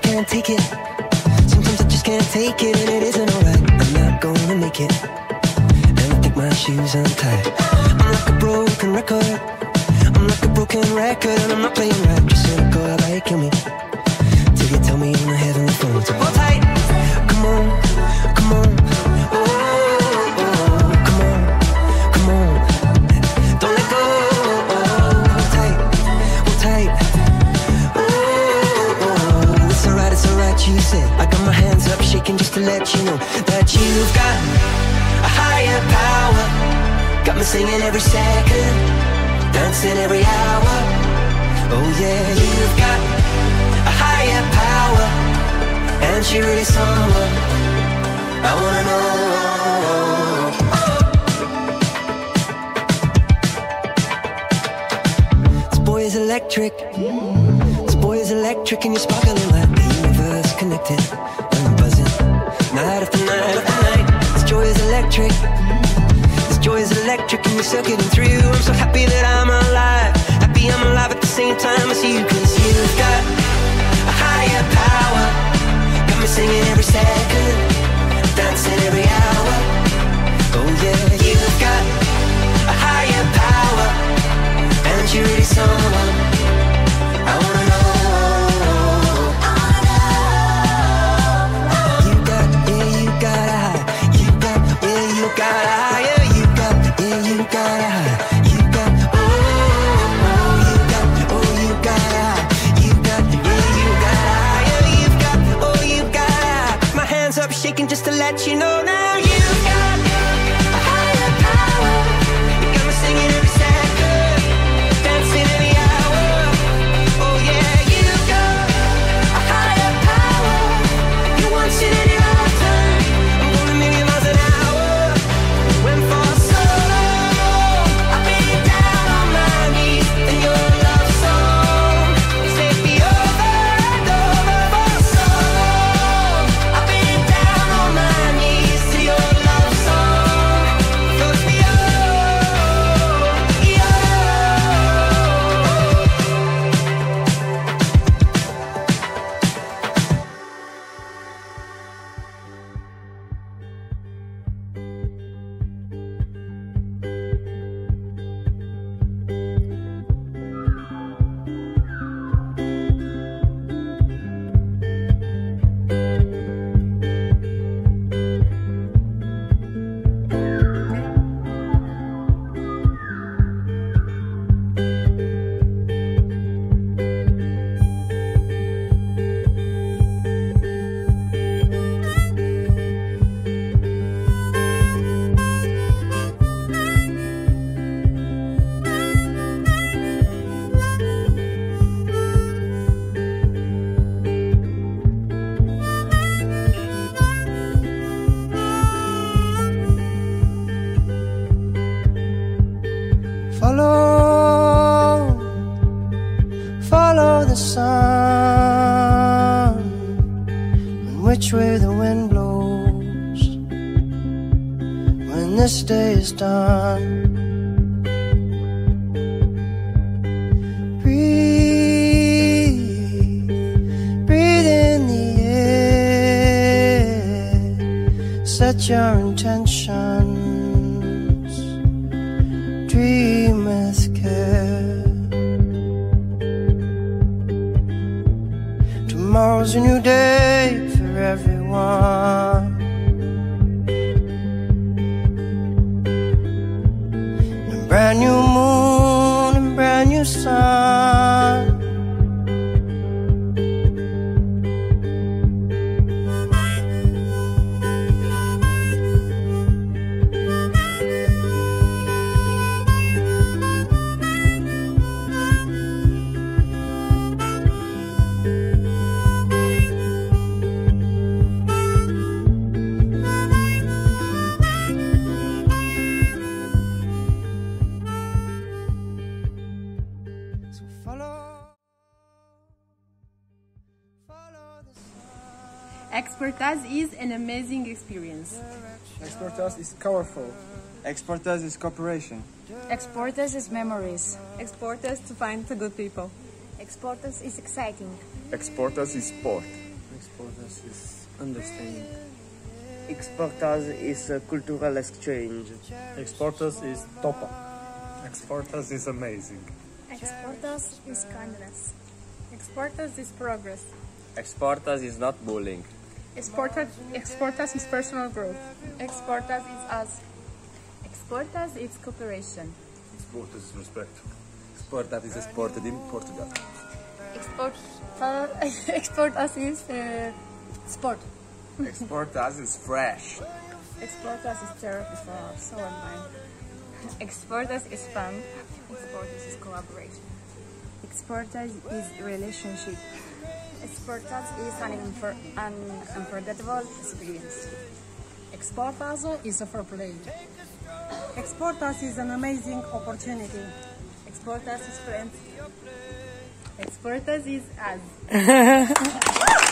take it. Sometimes I just can't take it, and it isn't alright. I'm not gonna make it. And I think my shoes untied. I'm like a broken record. I'm like a broken record, and I'm not playing right. Just cynical, how about you kill me? Let you know that you've got a higher power. Got me singing every second, dancing every hour. Oh yeah, you've got a higher power, and she really someone I wanna know. This boy is electric. This boy is electric, and you're sparkling and you're through. I'm so happy that I'm alive. Happy I'm alive at the same time as you, cause you've got a higher power. Got me singing every second, dancing every hour. Know now. You the sun, and which way the wind blows when this day is done. Breathe, breathe in the air, set your intentions dream with care. Tomorrow's a new day sun. Is an amazing experience. ExSport Us is colorful. ExSport Us is cooperation. ExSport Us is memories. Export to find the good people. ExSport Us is exciting. ExSport Us is sport. ExSport Us is understanding. ExSport Us is a cultural exchange. ExSport Us is topa. ExSport Us is amazing. ExSport Us is kindness. ExSport Us is progress. ExSport Us is not bullying. ExSport Us, exporters is personal growth. ExSport Us is us. ExSport Us is cooperation. ExSport Us is respect. ExSport Us is exported in Portugal. Export, ExSport Us is uh, sport. ExSport Us is fresh. ExSport Us is therapy for our soul and mind. ExSport Us is fun. ExSport Us is collaboration. ExSport Us is relationship. ExSport Us is an, an unforgettable experience. ExSport Us is a fair play. ExSport Us is an amazing opportunity. ExSport Us is friends. ExSport Us is us.